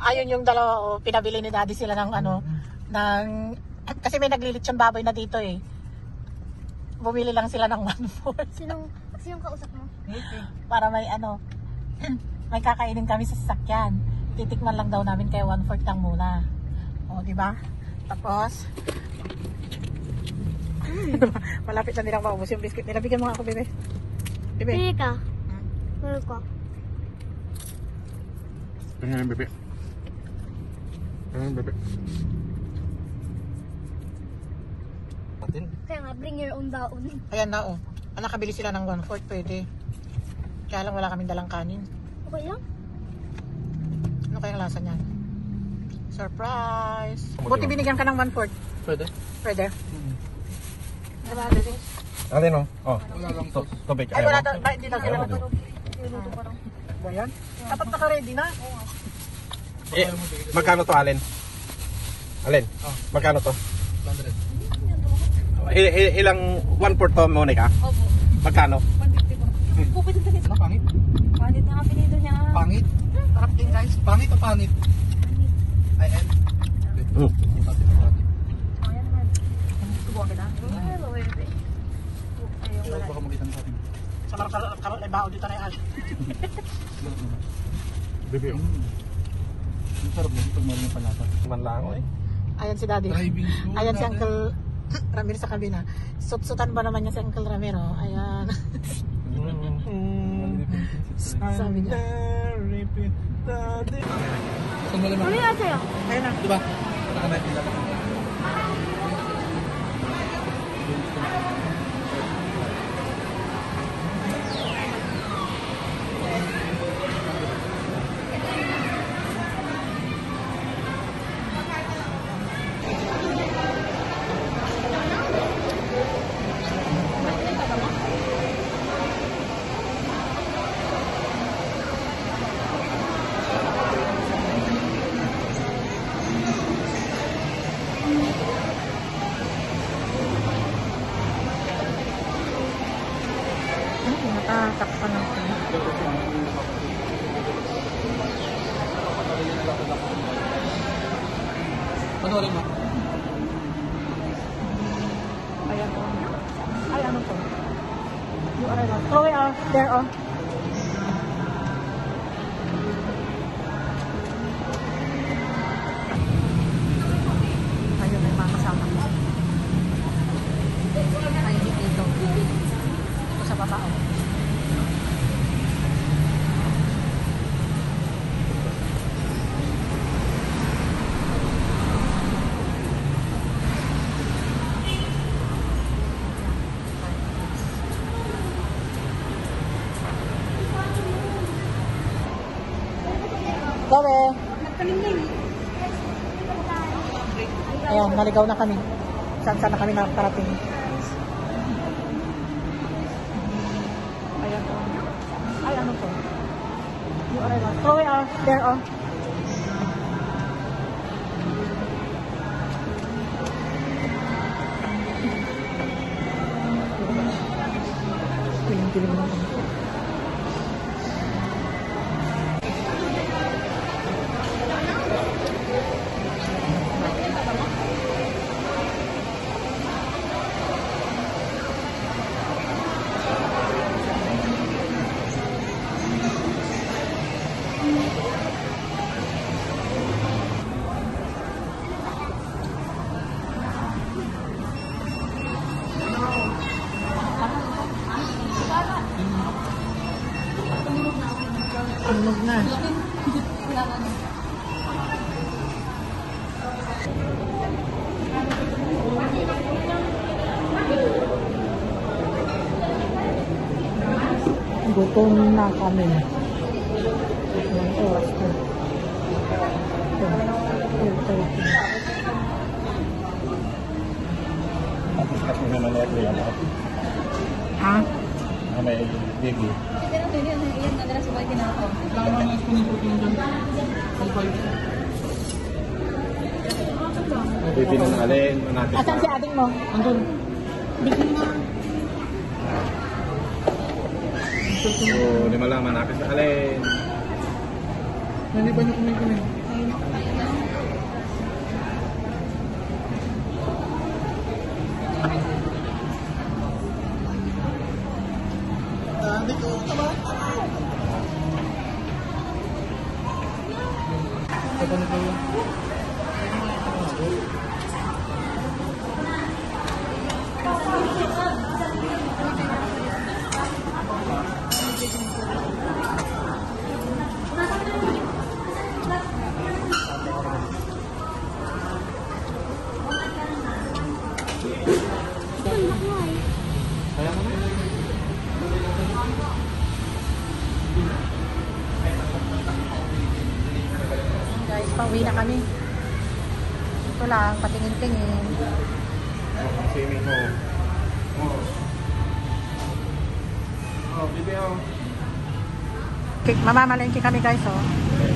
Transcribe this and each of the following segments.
ayun yung dalawa, oh, pinabili ni daddy sila ng ano, ng, kasi may naglilitsyon baboy na dito eh. Bumili lang sila ng 1-4 Sinong, sinong kausap mo? para may ano, may kakainin kami sa sasakyan. Titikman lang daw namin kaya 1-4 lang muna. O, di ba? Tapos, malapit na nilang maubos yung biscuit nila. Bigyan mo nga ako, bebe. Bebe. Pili ka. Pili ko. Tingnan yung bebe. Yung bebe. Atin? Kaya nga, bring your own baon. Ayan na, oh. Ah, nakabili sila ng 1-4, pwede. Kaya lang wala kaming dalang kanin. Okay lang? Ano kayang lasa niyan? Surprise! Buti binigyan ka ng 1-4. Pwede. Pwede. Diba, bebe? Atin o. Oh. Wala lang to. Tubig. Ay, wala. Ba, hindi sila lang. Ba yan? Dapat naka-ready na. Eh, magkano to, Alin? Alin? Magkano to? 100. Il- il- ilang one port to, Monica? Opo. Magkano? Ano, pangit? Panit na nga pinido niya. Pangit? Sarap din guys. Pangit o. Mm. Lower eh. Ayaw Wala wala. baka makita mo sa atin. Sa marap karot karot ay bao dito na yung Bibi, oh. Ang sarap mo pag meron yung palata. Man lang, oh, eh. Ayan si daddy. Driving school. Ayan si. Uncle Ramiro sa kabina. Sut-sutan ba naman niya si Uncle Ramiro? Ayan. Sabi niya. Saan mo naman? Yan sa'yo? Ayan na. Diba? Wala ka Panoorin mo. Ayan. Ay, ano to? Yung ano lang. Throw it off. There, oh. Ayun, may mga kasama. Ay, hindi dito. Ito sa baba, oh. Gawe. Ayan, naligaw na kami. Saan saan na kami nakarating. Ayan. oh. Ay, ano to? Yung ano lang. Throw it off. There, oh. Piling-piling na kami. Tunog na. Gutom na kami. Oras. Ito. Ito. Tapos kasi naman na ito yan. Ha? Ah, may baby. Tama na spoon yung protein dyan. Baby ng Alin. Manapit Asan si ating mo? Andun. Bigyan mo. So, di mo lang manapit sa Alin. Hindi ba niyo kumain kumain? Ito na pauwi na kami. Ito lang, patingin-tingin. Swimming hole. Oh. Oh, video. Kik- Mamamalengke kami guys, oh.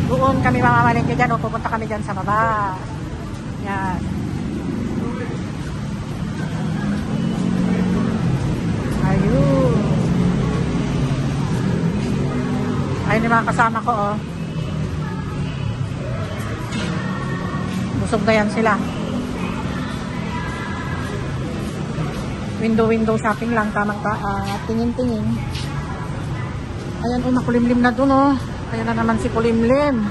Doon kami mamamalengke dyan, oh. Pupunta kami dyan sa baba. Yan. Ayun. Ayun yung mga kasama ko, oh. Busog na yan sila. Window-window shopping lang, tamang ta ah, tingin-tingin. Ayan, oh, makulimlim na dun, oh. Ayan na naman si Kulimlim.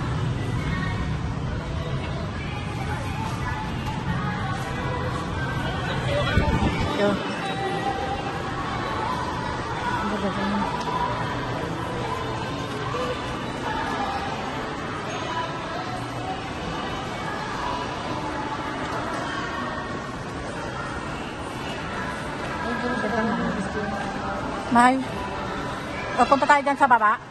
Yo. Ang May, papunta tayo dyan sa baba.